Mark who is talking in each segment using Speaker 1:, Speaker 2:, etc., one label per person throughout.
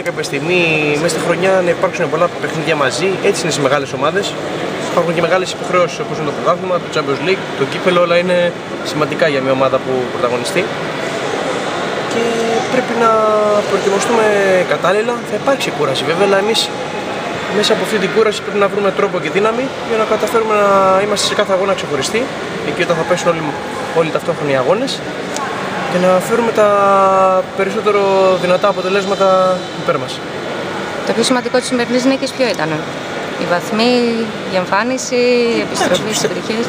Speaker 1: είναι κάποια στιγμή μέσα στη χρονιά να υπάρξουν πολλά παιχνίδια μαζί. Έτσι είναι στι μεγάλες ομάδες. Υπάρχουν και μεγάλες υποχρεώσεις όπως είναι το πρωτάθλημα, το Champions League, το κύπελο, όλα είναι σημαντικά για μια ομάδα που πρωταγωνιστεί. Και πρέπει να προετοιμαστούμε κατάλληλα. Θα υπάρξει κούραση βέβαια, αλλά εμείς μέσα από αυτή την κούραση πρέπει να βρούμε τρόπο και δύναμη για να καταφέρουμε να είμαστε σε κάθε αγώνα ξεχωριστοί. Εκεί όταν θα πέσουν όλοι, όλοι ταυτόχρονα οι αγώνες και να φέρουμε τα περισσότερο δυνατά αποτελέσματα υπέρ μας.
Speaker 2: Το πιο σημαντικό της σημερινής νίκης ποιο ήταν, η βαθμή, η εμφάνιση, η επιστροφή στις επιτυχίες;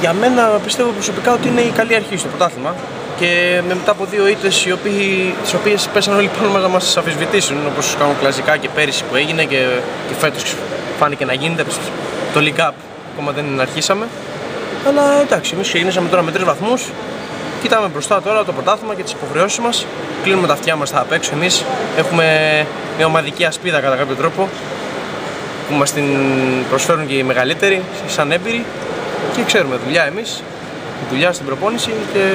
Speaker 1: Για μένα πιστεύω προσωπικά ότι είναι η καλή αρχή στο πρωτάθλημα και με μετά από δύο ήττες οι οποίοι, τις οποίες πέσαν όλοι πάνω μας να μας αφισβητήσουν όπως κάνουν κλασικά και πέρυσι που έγινε και, και φέτος φάνηκε να γίνεται το League Cup ακόμα δεν αρχίσαμε αλλά εντάξει, εμείς ξεκινήσαμε τώρα με τρεις βαθμούς Κοιτάμε μπροστά τώρα το πρωτάθλημα και τις υποχρεώσει μας. Κλείνουμε τα αυτιά μας, θα απ' έξω. Εμείς έχουμε μια ομαδική ασπίδα κατά κάποιο τρόπο που μας την προσφέρουν και οι μεγαλύτεροι, σαν έμπειροι και ξέρουμε δουλειά εμείς, δουλειά στην προπόνηση και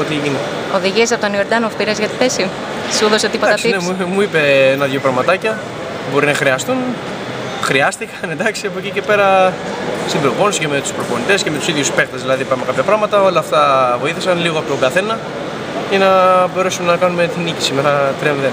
Speaker 1: ό,τι γίνει.
Speaker 2: Οδηγίες από τον Ιορτάνοφ πήρες για τη θέση; Σου έδωσε τίποτα
Speaker 1: εντάξει, ναι, μου, μου είπε ένα-δύο πραγματάκια μπορεί να χρειαστούν. Χρειάστηκαν εντάξει από εκεί και πέρα στην προπόνηση και με τους προπονητές και με τους ίδιους παίχτε. Δηλαδή, είπαμε κάποια πράγματα. Όλα αυτά βοήθησαν λίγο από τον καθένα για να μπορέσουμε να κάνουμε την νίκη σήμερα 3-0.